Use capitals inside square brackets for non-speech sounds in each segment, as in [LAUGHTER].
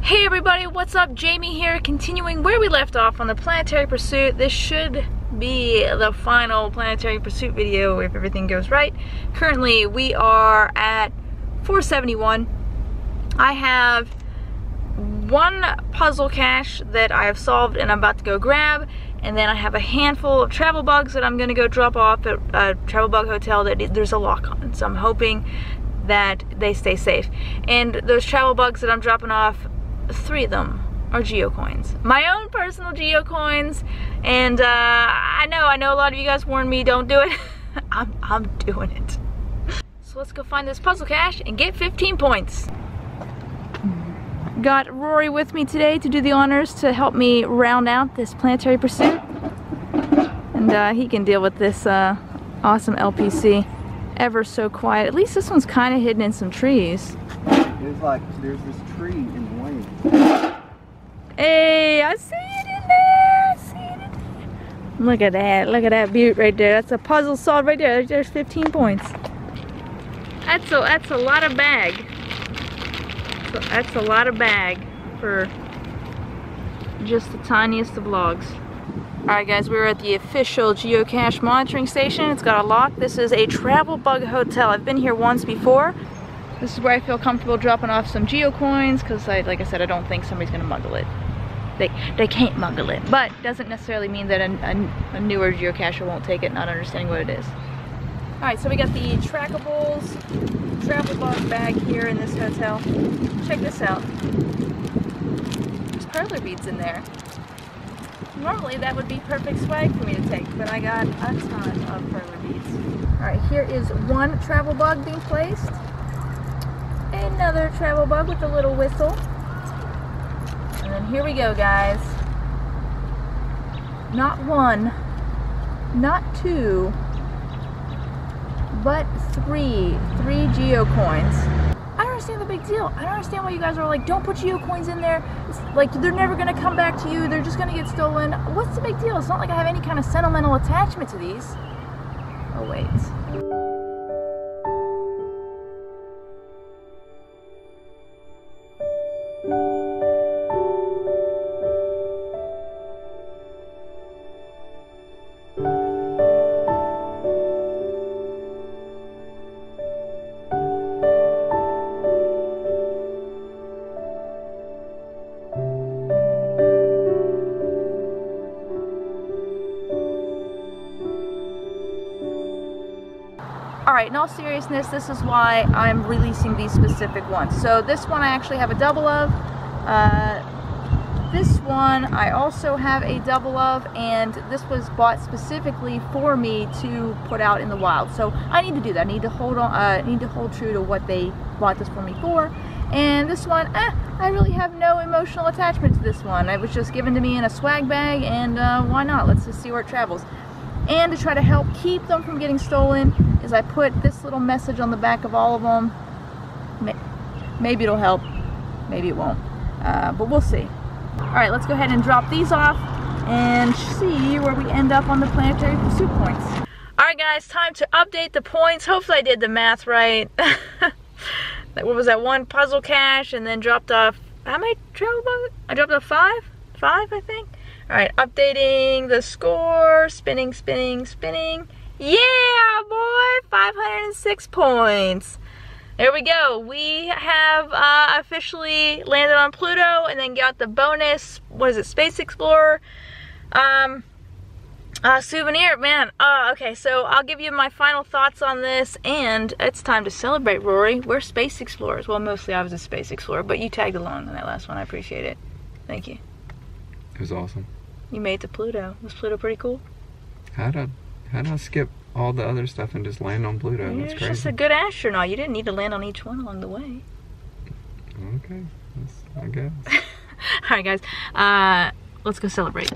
Hey everybody, what's up? Jamie here, continuing where we left off on the Planetary Pursuit. This should be the final Planetary Pursuit video if everything goes right. Currently, we are at 471. I have one puzzle cache that I have solved and I'm about to go grab, and then I have a handful of travel bugs that I'm gonna go drop off at a travel bug hotel that there's a lock on. So I'm hoping that they stay safe. And those travel bugs that I'm dropping off, three of them are geocoins. My own personal geocoins. And uh, I know, I know a lot of you guys warned me, don't do it. [LAUGHS] I'm, I'm doing it. So let's go find this puzzle cache and get 15 points. Got Rory with me today to do the honors to help me round out this planetary pursuit. And uh, he can deal with this uh, awesome LPC. Ever so quiet. At least this one's kind of hidden in some trees. There's like, there's this tree in the lane. Hey, I see it in there. I see it in there. Look at that. Look at that beaut right there. That's a puzzle solved right there. There's 15 points. That's a, that's a lot of bag. So that's a lot of bag for just the tiniest of logs. Alright guys, we're at the official geocache monitoring station. It's got a lock. This is a travel bug hotel. I've been here once before. This is where I feel comfortable dropping off some geocoins because I, like I said, I don't think somebody's gonna muggle it. They, they can't muggle it, but doesn't necessarily mean that a, a, a newer geocacher won't take it not understanding what it is. Alright, so we got the trackables travel bug bag here in this hotel. Check this out. There's perler beads in there. Normally that would be perfect swag for me to take, but I got a ton of perler beads. Alright, here is one travel bug being placed. Another travel bug with a little whistle. And then here we go, guys. Not one, not two, but three. Three geocoins. I don't understand the big deal. I don't understand why you guys are like, don't put geocoins in there. It's like, they're never to come back to you. They're just to get stolen. What's the big deal? It's not like I have any kind of sentimental attachment to these. Oh, wait. Alright, in all seriousness, this is why I'm releasing these specific ones. So this one I actually have a double of. Uh, this one I also have a double of, and this was bought specifically for me to put out in the wild. So I need to do that. I need to hold on. Uh, need to hold true to what they bought this for me for. And this one, eh, I really have no emotional attachment to this one. It was just given to me in a swag bag, and uh, why not? Let's just see where it travels. And to try to help keep them from getting stolen, is I put this little message on the back of all of them. Maybe it'll help, maybe it won't, uh, but we'll see. All right, let's go ahead and drop these off and see where we end up on the planetary pursuit points. All right, guys, time to update the points. Hopefully I did the math right. [LAUGHS] what was that one puzzle cache and then dropped off, how many travel bugs? I dropped off five? Five, I think. All right, updating the score, spinning, spinning, spinning. Yeah, 506 points. There we go. We have uh, officially landed on Pluto and then got the bonus, what is it, Space Explorer um, uh, souvenir. Man, uh, okay, so I'll give you my final thoughts on this and it's time to celebrate, Rory. We're Space Explorers. Well, mostly I was a Space Explorer, but you tagged along on that last one. I appreciate it. Thank you. It was awesome. You made it to Pluto. Was Pluto pretty cool? How'd I, how'd I skip all the other stuff and just land on Pluto? You're That's just a good astronaut. You didn't need to land on each one along the way. Okay, that's, I guess. [LAUGHS] All right, guys. Uh, let's go celebrate.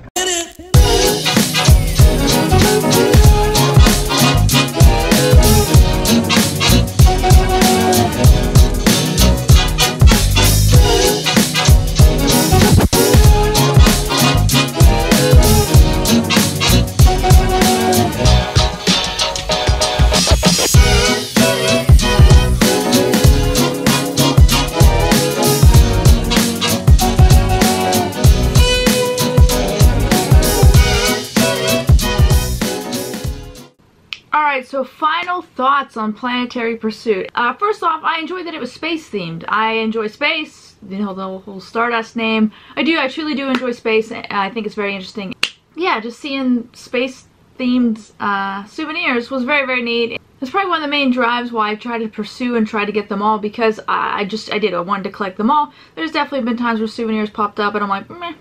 So final thoughts on Planetary Pursuit. Uh, first off, I enjoy that it was space themed. I enjoy space, you know, the whole Stardust name. I do, I truly do enjoy space. And I think it's very interesting. Yeah, just seeing space themed uh, souvenirs was very, very neat. It's probably one of the main drives why I try to pursue and try to get them all because I, I just, I did, I wanted to collect them all. There's definitely been times where souvenirs popped up and I'm like, meh,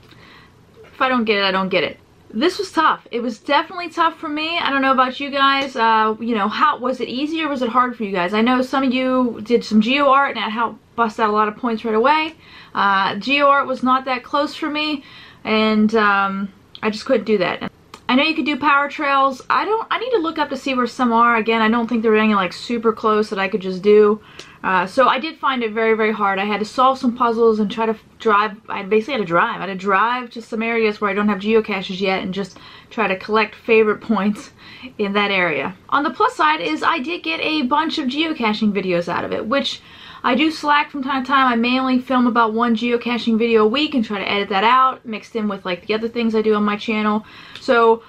if I don't get it, I don't get it. This was tough. It was definitely tough for me. I don't know about you guys. Uh, you know, how was it easy or was it hard for you guys? I know some of you did some geo art and that helped bust out a lot of points right away. Uh, geo art was not that close for me and um, I just couldn't do that. I know you could do power trails. I don't, I need to look up to see where some are. Again, I don't think there are any like super close that I could just do. Uh, so I did find it very, very hard. I had to solve some puzzles and try to drive. I basically had to drive. I had to drive to some areas where I don't have geocaches yet and just try to collect favorite points in that area. On the plus side is I did get a bunch of geocaching videos out of it, which I do slack from time to time. I mainly film about one geocaching video a week and try to edit that out, mixed in with like the other things I do on my channel. So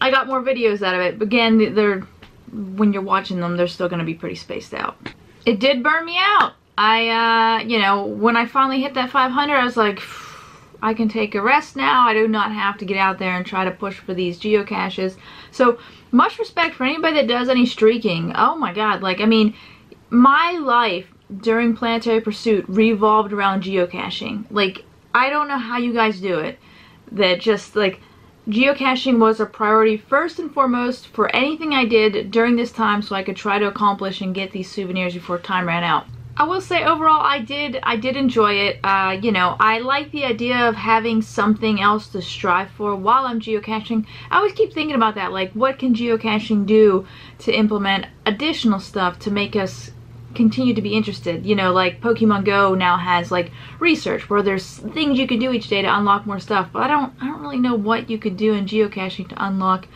I got more videos out of it. But again, they're when you're watching them, they're still going to be pretty spaced out it did burn me out. I, uh, you know, when I finally hit that 500, I was like, I can take a rest now. I do not have to get out there and try to push for these geocaches. So, much respect for anybody that does any streaking. Oh my god, like, I mean, my life during Planetary Pursuit revolved around geocaching. Like, I don't know how you guys do it. That just, like, Geocaching was a priority first and foremost for anything I did during this time so I could try to accomplish and get these souvenirs before time ran out. I will say overall I did I did enjoy it. Uh, you know, I like the idea of having something else to strive for while I'm geocaching. I always keep thinking about that, like what can geocaching do to implement additional stuff to make us continue to be interested. You know, like Pokemon Go now has like research where there's things you can do each day to unlock more stuff. But I don't I don't really know what you could do in geocaching to unlock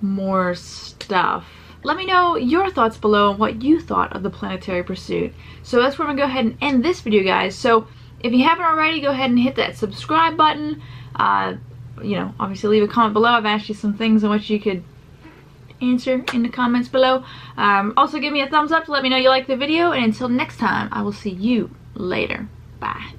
more stuff. Let me know your thoughts below on what you thought of the Planetary Pursuit. So that's where I'm gonna go ahead and end this video, guys. So if you haven't already, go ahead and hit that subscribe button. Uh, you know, obviously leave a comment below. I've asked you some things on which you could answer in the comments below. Um, also give me a thumbs up to let me know you like the video and until next time I will see you later. Bye.